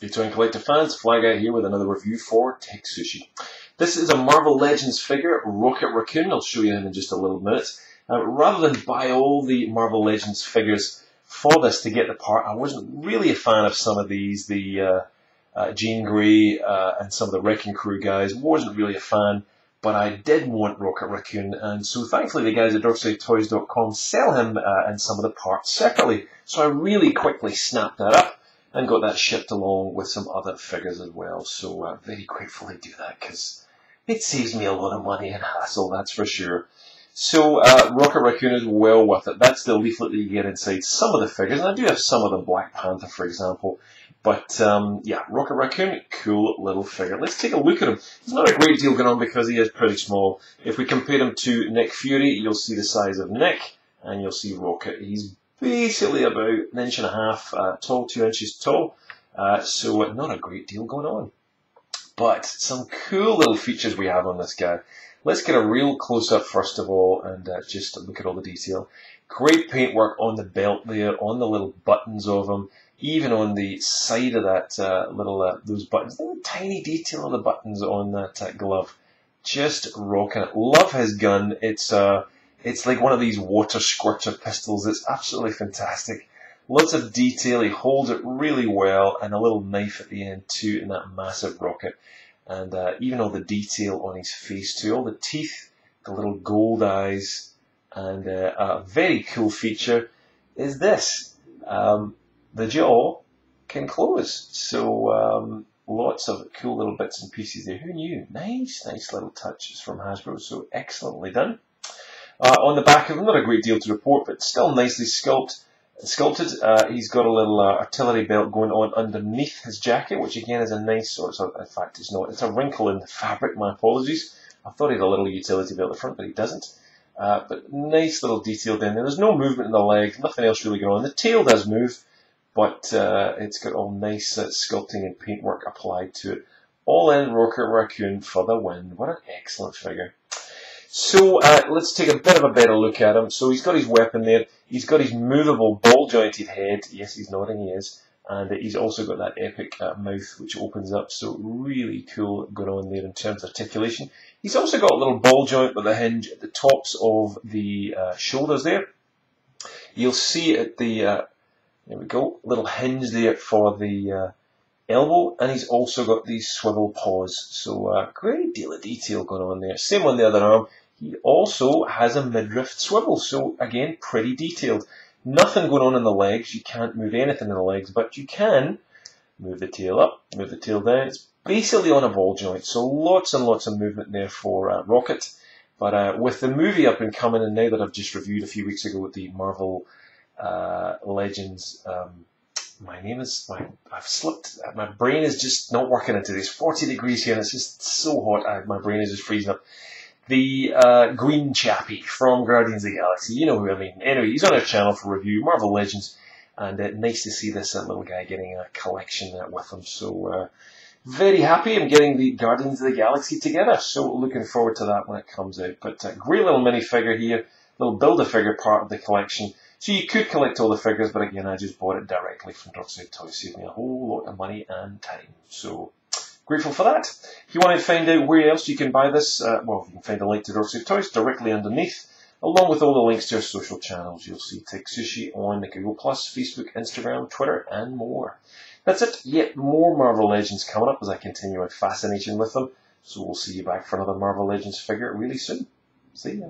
Return Collector fans, Fly Guy here with another review for TekSushi. This is a Marvel Legends figure, Rocket Raccoon. I'll show you him in just a little minute. Uh, rather than buy all the Marvel Legends figures for this to get the part, I wasn't really a fan of some of these. The uh, uh, Jean Grey uh, and some of the Wrecking Crew guys wasn't really a fan, but I did want Rocket Raccoon, and so thankfully the guys at DorksideToys.com sell him uh, and some of the parts separately. So I really quickly snapped that up and got that shipped along with some other figures as well. So uh, very gratefully do that because it saves me a lot of money and hassle, that's for sure. So uh, Rocket Raccoon is well worth it. That's the leaflet that you get inside some of the figures, and I do have some of the Black Panther, for example. But um, yeah, Rocket Raccoon, cool little figure. Let's take a look at him. He's not a great deal going on because he is pretty small. If we compare him to Nick Fury, you'll see the size of Nick, and you'll see Rocket. He's basically about an inch and a half uh, tall, two inches tall. Uh, so not a great deal going on. But some cool little features we have on this guy. Let's get a real close up first of all and uh, just look at all the detail. Great paintwork on the belt there, on the little buttons of them, even on the side of that uh, little uh, those buttons. The tiny detail of the buttons on that uh, glove. Just rocking it. Love his gun. It's uh, it's like one of these water squirter pistols. It's absolutely fantastic. Lots of detail. He holds it really well, and a little knife at the end too, in that massive rocket. And uh, even all the detail on his face too. All the teeth, the little gold eyes, and uh, a very cool feature is this: um, the jaw can close. So um, lots of cool little bits and pieces there. Who knew? Nice, nice little touches from Hasbro. So excellently done. Uh, on the back of him, not a great deal to report, but still nicely sculpted. Sculpted. Uh, he's got a little uh, artillery belt going on underneath his jacket, which again is a nice sort of. In fact, it's not. It's a wrinkle in the fabric. My apologies. I thought he had a little utility belt at the front, but he doesn't. Uh, but nice little detail down there. There's no movement in the leg. Nothing else really going on. The tail does move, but uh, it's got all nice uh, sculpting and paintwork applied to it. All in Rocket Raccoon for the win. What an excellent figure. So uh, let's take a bit of a better look at him. So he's got his weapon there. He's got his movable ball jointed head. Yes, he's nodding, he is. And he's also got that epic uh, mouth which opens up. So really cool going on there in terms of articulation. He's also got a little ball joint with a hinge at the tops of the uh, shoulders there. You'll see at the, uh, there we go, little hinge there for the uh, elbow, and he's also got these swivel paws. So a great deal of detail going on there. Same on the other arm. He also has a midriff swivel, so again, pretty detailed. Nothing going on in the legs. You can't move anything in the legs, but you can move the tail up, move the tail down. It's basically on a ball joint, so lots and lots of movement there for uh, Rocket. But uh, with the movie up and coming, and now that I've just reviewed a few weeks ago with the Marvel uh, Legends um, my name is my I've slipped. My brain is just not working into this. 40 degrees here, and it's just so hot. I, my brain is just freezing up. The uh, green chappie from Guardians of the Galaxy. You know who I mean. Anyway, he's on our channel for review. Marvel Legends, and uh, nice to see this uh, little guy getting a collection with him. So uh, very happy. I'm getting the Guardians of the Galaxy together. So looking forward to that when it comes out. But uh, great little minifigure here. Little build a figure part of the collection. So you could collect all the figures, but again, I just bought it directly from Dorkside Toys. Saved me a whole lot of money and time. So grateful for that. If you want to find out where else you can buy this, uh, well, you can find a link to Dorkside Toys directly underneath, along with all the links to our social channels. You'll see TekSushi on the Google+, Facebook, Instagram, Twitter, and more. That's it. Yet more Marvel Legends coming up as I continue my fascination with them. So we'll see you back for another Marvel Legends figure really soon. See ya.